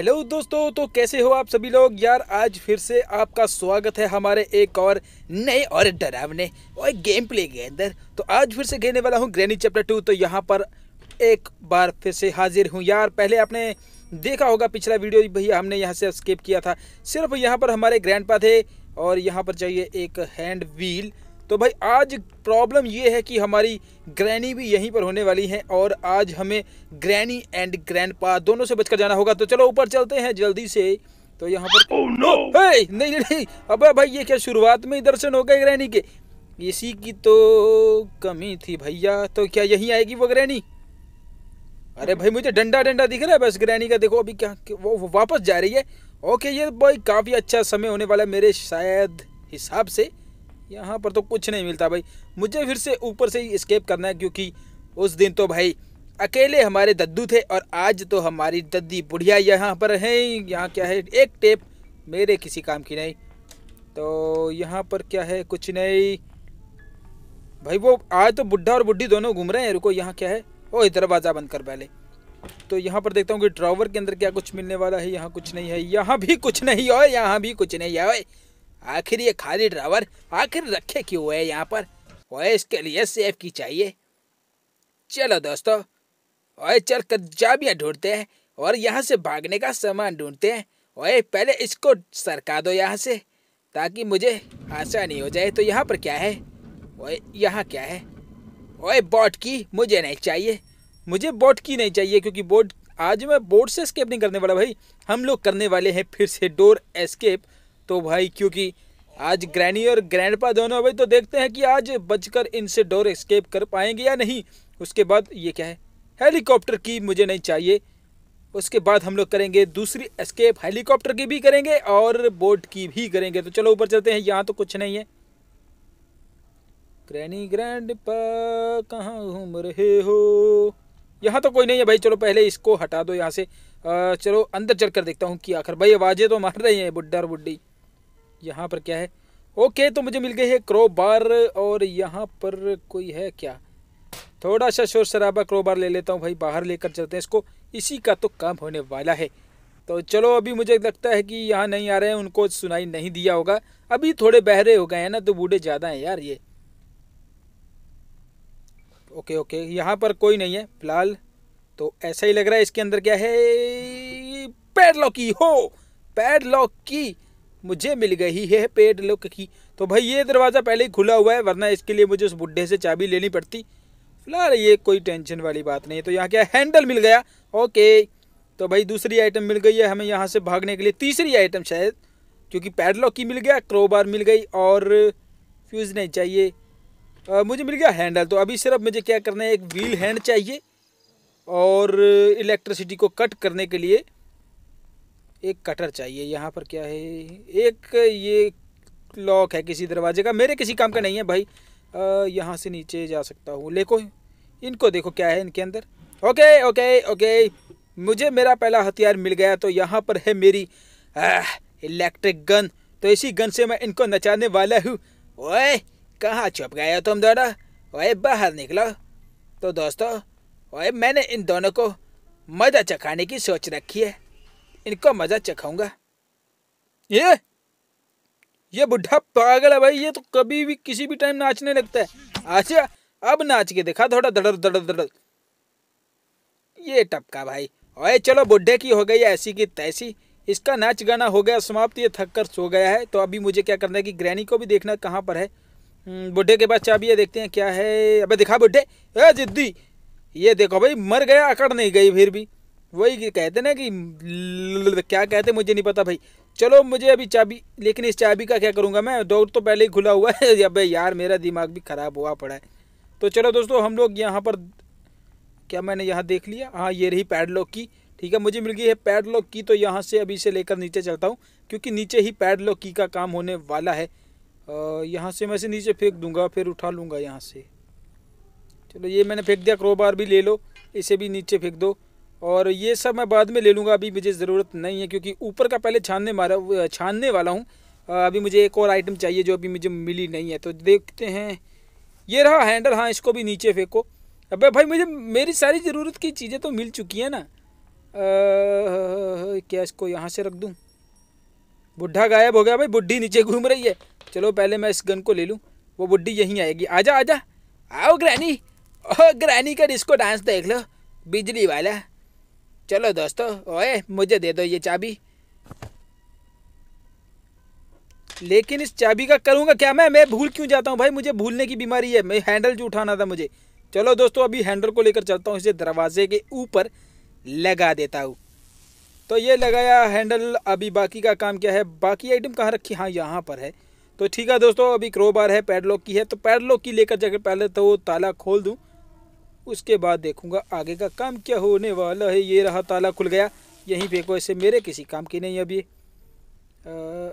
Hello दोस्तों तो कैसे हो आप सभी लोग? यार, आज फिर से आपका स्वागत है हमारे एक और नए और डरावने और गेम प्ले के अंदर। तो आज फिर से खेलने वाला हूँ ग्रैनी चैप्टर टू तो यहाँ पर एक बार फिर से हाजिर हूँ। यार, पहले आपने देखा होगा पिछला वीडियो भैया, हमने यहाँ से स्किप किया था। सिर्फ़ यहाँ पर हमारे ग्रैंड थे और यहाँ पर चाहिए एक हैंड व्हील तो भाई आज प्रॉब्लम ये है कि हमारी ग्रैनी भी यहीं पर होने वाली है और आज हमें ग्रैनी एंड ग्रैंडपा दोनों से बचकर जाना होगा। तो चलो ऊपर चलते हैं जल्दी से। तो यहाँ पर Oh, no! हे, नहीं नहीं नहीं। अबे भाई ये क्या शुरुआत में ही दर्शन हो गए ग्रैनी के? इसी की तो कमी थी भैया। तो क्या यहीं आएगी वो ग्रैनी अरे भाई मुझे डंडा डंडा दिख रहा है बस ग्रैनी का। देखो अभी क्या वो वो वापस जा रही है। ओके ये भाई काफ़ी अच्छा समय होने वाला है मेरे शायद हिसाब से। यहाँ पर तो कुछ नहीं मिलता भाई। मुझे फिर से ऊपर से ही स्केप करना है क्योंकि उस दिन तो भाई अकेले हमारे दद्दू थे और आज तो हमारी दद्दी बुढ़िया यहाँ पर है। यहाँ क्या है? एक टेप मेरे किसी काम की नहीं। तो यहाँ पर क्या है? कुछ नहीं। भाई वो आज तो बुढ़ा और बुढ़ी दोनों घूम रहे हैं। रुको, यहाँ क्या है? ओ दरवाज़ा बंद कर पहले। तो यहाँ पर देखता हूँ कि ड्रॉवर के अंदर क्या कुछ मिलने वाला है। यहाँ कुछ नहीं है। यहाँ भी कुछ नहीं है। यहाँ भी कुछ नहीं है। आखिर ये खाली ड्रावर आखिर रखे क्यों है यहाँ पर? ओए इसके लिए सेफ़ की चाहिए। चलो दोस्तों ओए चल कर चाबियाँ ढूंढते हैं, और यहाँ से भागने का सामान ढूंढते हैं। ओए पहले इसको सरका दो यहाँ से, ताकि मुझे आसानी हो जाए। तो यहाँ पर क्या है? ओए यहाँ क्या है? ओए बोट की मुझे नहीं चाहिए। मुझे बोट की नहीं चाहिए, क्योंकि बोट, आज मैं बोट से स्केप नहीं करने वाला भाई। हम लोग करने वाले हैं फिर से डोर एस्केप तो भाई, क्योंकि आज ग्रैनी और ग्रैंडपा दोनों भाई तो देखते हैं कि आज बचकर इनसे डोर एस्केप कर पाएँगे या नहीं। उसके बाद ये क्या है? हेलीकॉप्टर की मुझे नहीं चाहिए। उसके बाद हम लोग करेंगे दूसरी एस्केप। हेलीकॉप्टर की भी करेंगे और बोट की भी करेंगे। तो चलो ऊपर चलते हैं। यहाँ तो कुछ नहीं है। ग्रैनी ग्रैंडपा कहाँ घूम रहे हो? यहाँ तो कोई नहीं है भाई। चलो पहले इसको हटा दो यहाँ से। चलो अंदर चल कर देखता हूँ कि आखिर भाई आवाज़ें तो मार रही हैं बुड्ढा और बुड्ढी। यहाँ पर क्या है? ओके तो मुझे मिल गई है क्रो बार और यहाँ पर कोई है क्या? थोड़ा सा शोर शराबा क्रो बार ले लेता हूँ भाई, बाहर लेकर चलते हैं इसको। इसी का तो काम होने वाला है। तो चलो, अभी मुझे लगता है कि यहाँ नहीं आ रहे हैं, उनको सुनाई नहीं दिया होगा। अभी थोड़े बहरे हो गए हैं ना तो बूढ़े ज़्यादा हैं यार ये। ओके ओके, यहाँ पर कोई नहीं है, फ़िलहाल तो ऐसा ही लग रहा है इसके अंदर क्या है? पैडलॉक की हो, पैडलॉक। की मुझे मिल गई है पैडलॉक की। तो भाई ये दरवाज़ा पहले ही खुला हुआ है वरना इसके लिए मुझे उस बुढ़े से चाबी लेनी पड़ती। फ़िलहाल ये कोई टेंशन वाली बात नहीं है। तो यहाँ क्या हैंडल मिल गया? ओके। तो भाई दूसरी आइटम मिल गई है हमें यहाँ से भागने के लिए। तीसरी आइटम शायद क्योंकि पैडलॉक की मिल गया क्रोबार मिल गई और फ्यूज़ नहीं चाहिए। अ, मुझे मिल गया हैंडल तो अभी सिर्फ़ मुझे क्या करना है? एक व्हील हैंड चाहिए और इलेक्ट्रिसिटी को कट करने के लिए एक कटर चाहिए। यहाँ पर क्या है? एक ये लॉक है किसी दरवाजे का। मेरे किसी काम का नहीं है भाई। यहाँ से नीचे जा सकता हूँ। लेको, इनको देखो क्या है इनके अंदर। Okay okay okay. मुझे मेरा पहला हथियार मिल गया तो यहाँ पर है मेरी इलेक्ट्रिक गन। तो इसी गन से मैं इनको नचाने वाला हूँ। ओए, कहाँ छुप गए हो तुम दोनों? ओए, बाहर निकलो। तो दोस्तों, ओए, मैंने इन दोनों को मज़ा चखाने की सोच रखी है। इनको मज़ा चखाऊँगा ये ये बुढ़ा पागल है भाई ये तो कभी भी किसी भी टाइम नाचने लगता है। अच्छा अब नाच के देखा थोड़ा दड़र दड़र दड़र ये टपका भाई। ओए चलो बुढ़े की हो गई ऐसी की तैसी। इसका नाच गाना हो गया समाप्त। ये थक कर सो गया है। तो अभी मुझे क्या करना है कि ग्रैनी को भी देखना कहाँ पर है। हम्म, बुढ़े के पास चाबी है देखते हैं क्या है। अबे दिखा बुढ़े। ए जिद्दी। ये देखो भाई मर गया अकड़ नहीं गई फिर भी। वही कहते ना कि क्या कहते मुझे नहीं पता भाई। चलो, मुझे अभी चाबी, लेकिन इस चाबी का क्या करूँगा मैं? डोर तो पहले ही खुला हुआ है। अबे यार, मेरा दिमाग भी ख़राब हुआ पड़ा है। तो चलो दोस्तों, हम लोग यहाँ पर, क्या मैंने यहाँ देख लिया? हाँ ये रही पैडलॉक की। ठीक है, मुझे मिल गई है पैडलॉक की तो यहाँ से अभी से लेकर नीचे चलता हूँ, क्योंकि नीचे ही पैडलॉक की का काम होने वाला है। यहाँ से मैं से नीचे फेंक दूँगा, फिर उठा लूँगा यहाँ से। चलो, ये मैंने फेंक दिया क्रोबार भी ले लो, इसे भी नीचे फेंक दो। और ये सब मैं बाद में ले लूँगा, अभी मुझे ज़रूरत नहीं है क्योंकि ऊपर का पहले छानने मारा, छानने वाला हूँ। अभी मुझे एक और आइटम चाहिए जो अभी मुझे मिली नहीं है। तो देखते हैं। ये रहा हैंडल हाँ इसको भी नीचे फेंको। अबे भाई, मुझे, मेरी सारी ज़रूरत की चीज़ें तो मिल चुकी हैं ना। क्या इसको यहाँ से रख दूँ? बुढ़ा गायब हो गया भाई, बुढ़ी नीचे घूम रही है। चलो, पहले मैं इस गन को ले लूँ। वो बुढ़ी यहीं आएगी। आजा आजा। आओ ग्रैनी ओह ग्रैनी का डिस्को डांस देख लो। बिजली वाला। चलो दोस्तों, ओए, मुझे दे दो ये चाबी। लेकिन इस चाबी का करूँगा क्या मैं? मैं भूल क्यों जाता हूँ भाई? मुझे भूलने की बीमारी है। मैं हैंडल जो उठाना था मुझे। चलो दोस्तों, अभी हैंडल को लेकर चलता हूँ, इसे दरवाजे के ऊपर लगा देता हूँ। तो ये लगाया हैंडल अभी बाकी का काम क्या है? बाकी आइटम कहाँ रखी? हाँ यहाँ पर है। तो ठीक है दोस्तों, अभी क्रोबार है पैडलॉक की है। तो पैडलॉक की लेकर जाकर पहले तो ताला खोल दूँ। उसके बाद देखूँगा आगे का काम क्या होने वाला है। ये रहा ताला खुल गया। यहीं फेंको ऐसे मेरे किसी काम की नहीं अभी। आ,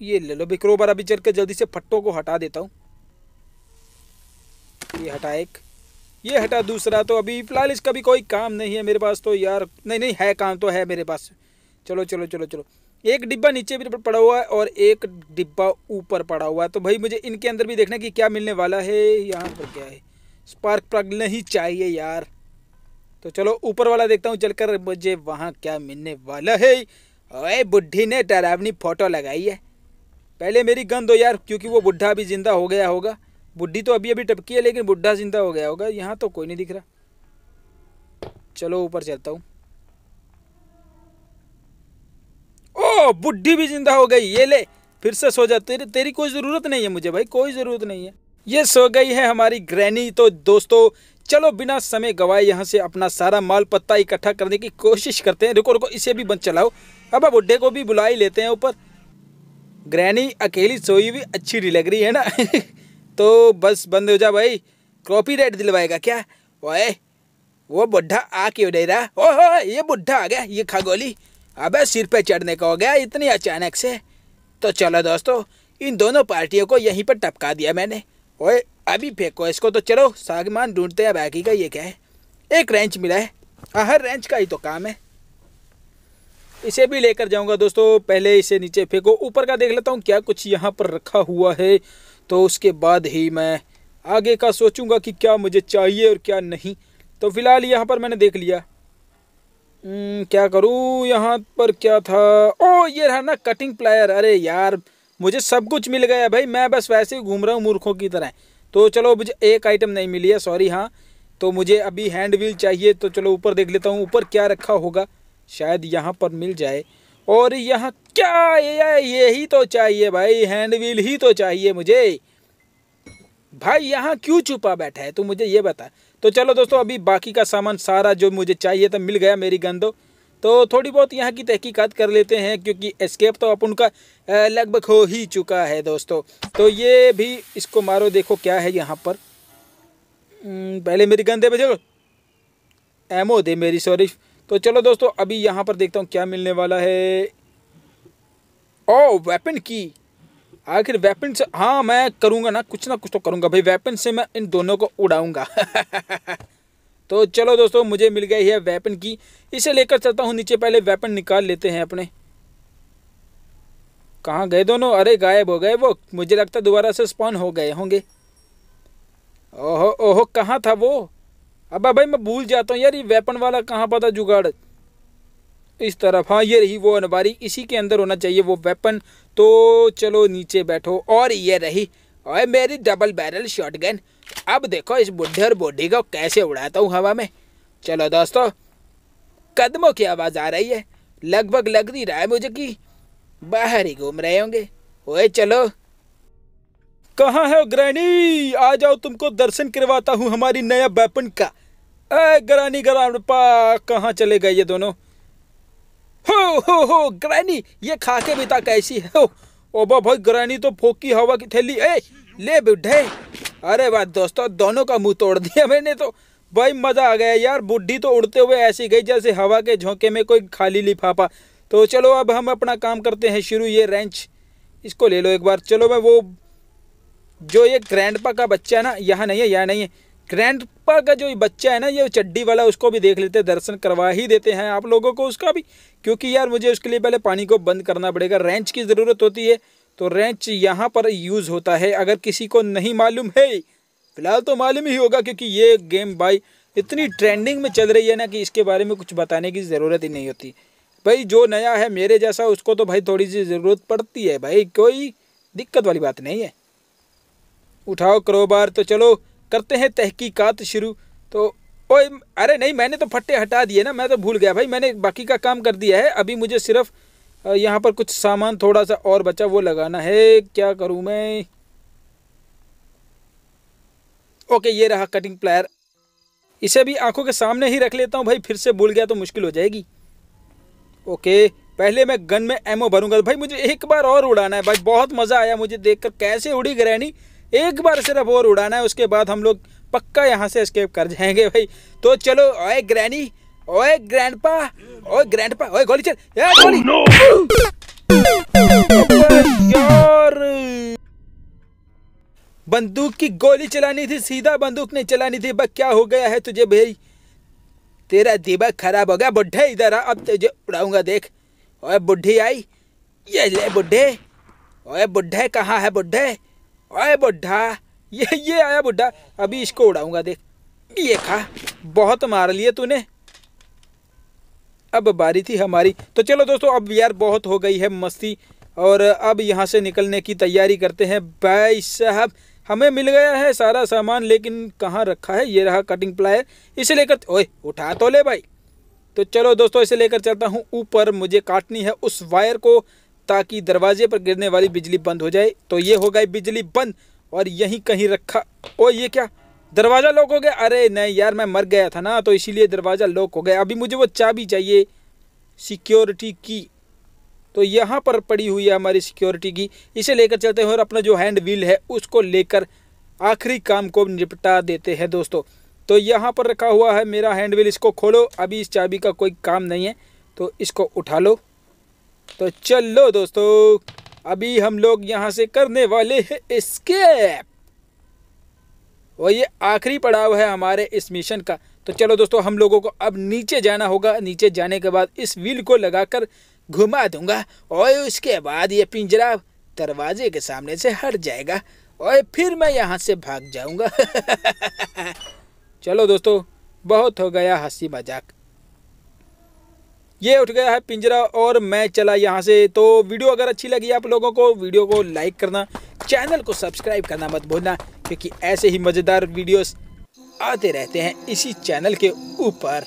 ये ले लो भाई क्रोबार अभी चल कर जल्दी से फट्टों को हटा देता हूँ। ये हटा एक। ये हटा दूसरा तो अभी फ़िलहाल इसका भी कोई काम नहीं है मेरे पास तो यार। नहीं नहीं है काम तो है मेरे पास। चलो चलो चलो चलो। एक डिब्बा नीचे भी पड़ा हुआ है और एक डिब्बा ऊपर पड़ा हुआ है। तो भाई मुझे इनके अंदर भी देखना कि क्या मिलने वाला है। यहाँ पर क्या है? स्पार्क प्लग नहीं चाहिए यार। तो चलो ऊपर वाला देखता हूँ, चलकर मुझे वहाँ क्या मिलने वाला है। ओए, बुढ़ी ने डरावनी फ़ोटो लगाई है। पहले मेरी गन दो यार, क्योंकि वो बुढ़ा अभी ज़िंदा हो गया होगा। बुढ़ी तो अभी अभी टपकी है, लेकिन बुढ़ा ज़िंदा हो गया होगा। यहाँ तो कोई नहीं दिख रहा। चलो ऊपर चलता हूँ। ओ, बुढ़ी भी ज़िंदा हो गई, ये ले। फिर से सो जा, तेरी तेरी कोई ज़रूरत नहीं है मुझे भाई, कोई ज़रूरत नहीं है। ये सो गई है हमारी ग्रैनी। तो दोस्तों, चलो बिना समय गवाए यहाँ से अपना सारा माल पत्ता इकट्ठा करने की कोशिश करते हैं। रुको रुको, इसे भी बंद चलाओ। अब बुढ़े को भी बुला ही लेते हैं ऊपर। ग्रैनी अकेली सोई हुई अच्छी नहीं लग रही है ना? तो बस बंद हो जा भाई। कॉपी रेट दिलवाएगा क्या? ओए, वो बुढ़ा आ क्यों नहीं रहा? ओहो, ये बुढ़ा आ गया, ये खगोली। अबे सिर पे चढ़ने का हो गया, इतनी अचानक से। तो चलो दोस्तों, इन दोनों पार्टियों को यहीं पर टपका दिया मैंने। ओए अभी फेंको इसको तो चलो सागमान ढूंढते हैं बाकी का ये क्या है? एक रेंच मिला है। हर रेंच का ही तो काम है। इसे भी लेकर जाऊँगा दोस्तों पहले इसे नीचे फेंको। ऊपर का देख लेता हूँ क्या कुछ यहाँ पर रखा हुआ है। तो उसके बाद ही मैं आगे का सोचूँगा कि क्या मुझे चाहिए और क्या नहीं। तो फ़िलहाल यहाँ पर मैंने देख लिया। हम्म, क्या करूँ? यहाँ पर क्या था? ओ ये रहा ना कटिंग प्लायर अरे यार मुझे सब कुछ मिल गया भाई, मैं बस वैसे ही घूम रहा हूँ मूर्खों की तरह। तो चलो, मुझे एक आइटम नहीं मिली है सॉरी हाँ। तो मुझे अभी हैंड व्हील चाहिए तो चलो ऊपर देख लेता हूँ, ऊपर क्या रखा होगा। शायद यहाँ पर मिल जाए। और यहाँ क्या, ये यही तो चाहिए भाई हैंड व्हील ही तो चाहिए मुझे। भाई, यहाँ क्यों छुपा बैठा है? तू मुझे ये बता। तो चलो दोस्तों, अभी बाकी का सामान सारा जो मुझे चाहिए था, मिल गया मेरी गंदो। तो थोड़ी बहुत यहाँ की तहकीकात कर लेते हैं, क्योंकि एस्केप तो अपन का लगभग हो ही चुका है दोस्तों। तो ये भी इसको मारो, देखो क्या है यहाँ पर। पहले मेरी गन दे बजे एमओ दे मेरी सॉरी तो चलो दोस्तों, अभी यहाँ पर देखता हूँ क्या मिलने वाला है। ओ वेपन की आखिर वेपन से हाँ मैं करूँगा ना, कुछ ना कुछ तो करूँगा। भाई वेपन से मैं इन दोनों को उड़ाऊँगा। तो चलो दोस्तों, मुझे मिल गई है वेपन की। इसे लेकर चलता हूँ, नीचे पहले वेपन निकाल लेते हैं अपने। कहाँ गए दोनों? अरे, गायब हो गए वो। मुझे लगता दोबारा से स्पॉन हो गए होंगे। ओहो ओहो, कहाँ था वो? अब भाई, मैं भूल जाता हूँ यार, ये वेपन वाला कहाँ पता जुगाड़? इस तरफ़ हाँ ये रही वो अनबारी। इसी के अंदर होना चाहिए वो वेपन तो चलो, नीचे बैठो। और ये रही और मेरी डबल बैरल शॉटगन अब देखो इस बुढ़े और बूढ़ी को कैसे उड़ाता हूँ हवा में। चलो दोस्तों, कदमों की आवाज़ आ रही है। लगभग लग नहीं रहा है मुझे कि बाहर ही घूम रहे होंगे। ओए चलो। कहाँ है ग्रैनी? आ जाओ, तुमको दर्शन करवाता हूँ हमारी नया वेपन का। ए, ग्रैनी पा, कहाँ चले गए ये दोनों? हो हो हो, ग्रैनी, ये खा के बिता कैसी है? हो ओबा भाई ग्रैनी तो फोकी हवा की थैली, ए, ले बुढ़े अरे वाह, दोस्तों, दोनों का मुँह तोड़ दिया मैंने तो। भाई मज़ा आ गया यार बुढ़ी तो उड़ते हुए ऐसी गई जैसे हवा के झोंके में कोई खाली लिफाफा। तो चलो, अब हम अपना काम करते हैं शुरू ये रेंच इसको ले लो एक बार। चलो, मैं वो, जो ये ग्रैंडपा का बच्चा है ना, यहाँ नहीं है, यहाँ नहीं है। ग्रैंडपा का जो बच्चा है ना, ये चड्डी वाला, उसको भी देख लेते हैं, दर्शन करवा ही देते हैं आप लोगों को उसका भी। क्योंकि यार मुझे उसके लिए पहले पानी को बंद करना पड़ेगा रेंच की ज़रूरत होती है तो रेंच यहाँ पर यूज़ होता है, अगर किसी को नहीं मालूम है। फ़िलहाल तो मालूम ही होगा, क्योंकि ये गेम भाई इतनी ट्रेंडिंग में चल रही है ना कि इसके बारे में कुछ बताने की ज़रूरत ही नहीं होती। भाई जो नया है मेरे जैसा, उसको तो भाई थोड़ी सी ज़रूरत पड़ती है भाई, कोई दिक्कत वाली बात नहीं है। उठाओ करोबार तो चलो। करते हैं तहकीकात शुरू। तो ओए, अरे नहीं, मैंने तो फट्टे हटा दिए ना, मैं तो भूल गया भाई, मैंने बाकी का काम कर दिया है। अभी मुझे सिर्फ़ यहाँ पर कुछ सामान थोड़ा सा और बचा, वो लगाना है। क्या करूँ मैं? ओके, ये रहा कटिंग प्लायर इसे भी आँखों के सामने ही रख लेता हूँ भाई, फिर से भूल गया तो मुश्किल हो जाएगी। ओके, पहले मैं गन में एमओ भरूँगा। भाई, मुझे एक बार और उड़ाना है। भाई, बहुत मज़ा आया मुझे देखकर। कैसे उड़ी ग्रैनी? एक बार सिर्फ़ और उड़ाना है उसके बाद हम लोग पक्का यहाँ से स्केप कर जाएँगे भाई। तो चलो ओए ग्रैनी ओए ग्रैंडपा ओए ग्रैंडपा ओए गोली चल यार गोली। oh, यार। बंदूक की गोली चलानी थी सीधा बंदूक नहीं चलानी थी। बस क्या हो गया है तुझे भाई? तेरा दिमाग खराब हो गया बुढ़े इधर आ अब तुझे उड़ाऊँगा देख। ओए बुढ़ी आई ये ले बुढ़े। ओए बुढ़े कहाँ है बुढ़े? ओए बुढ़ा ये ये आया बुढ़ा अभी इसको उड़ाऊँगा देख। ये खा, बहुत मार लिए तूने। अब बारी थी हमारी। तो चलो दोस्तों, अब यार बहुत हो गई है मस्ती, और अब यहाँ से निकलने की तैयारी करते हैं। भाई साहब, हमें मिल गया है सारा सामान, लेकिन कहाँ रखा है? ये रहा कटिंग प्लायर इसे लेकर, ओए, उठा तो ले भाई। तो चलो दोस्तों, इसे लेकर चलता हूँ। ऊपर मुझे काटनी है उस वायर को। ताकि दरवाजे पर गिरने वाली बिजली बंद हो जाए तो ये हो गई बिजली बंद, और यहीं कहीं रखा। ओ, ये क्या? दरवाज़ा लॉक हो गया? अरे नहीं यार, मैं मर गया था ना तो इसीलिए दरवाज़ा लॉक हो गया। अभी मुझे वो चाबी चाहिए सिक्योरिटी की। तो यहाँ पर पड़ी हुई है हमारी सिक्योरिटी की। इसे लेकर चलते हैं और अपना जो हैंड व्हील है, उसको लेकर आखिरी काम को निपटा देते हैं दोस्तों। तो यहाँ पर रखा हुआ है मेरा हैंड व्हील इसको खोलो। अभी इस चाबी का कोई काम नहीं है तो इसको उठा लो। तो चलो दोस्तों, अभी हम लोग यहाँ से करने वाले हैं स्केप और ये आखिरी पड़ाव है हमारे इस मिशन का। तो चलो दोस्तों, हम लोगों को अब नीचे जाना होगा। नीचे जाने के बाद इस व्हील को लगाकर घुमा दूँगा। और उसके बाद ये पिंजरा दरवाजे के सामने से हट जाएगा। और फिर मैं यहाँ से भाग जाऊँगा। चलो दोस्तों, बहुत हो गया हँसी मज़ाक। ये उठ गया है पिंजरा और मैं चला यहाँ से। तो वीडियो अगर अच्छी लगी आप लोगों को, वीडियो को लाइक करना, चैनल को सब्सक्राइब करना मत भूलना, क्योंकि ऐसे ही मज़ेदार वीडियोस आते रहते हैं इसी चैनल के ऊपर।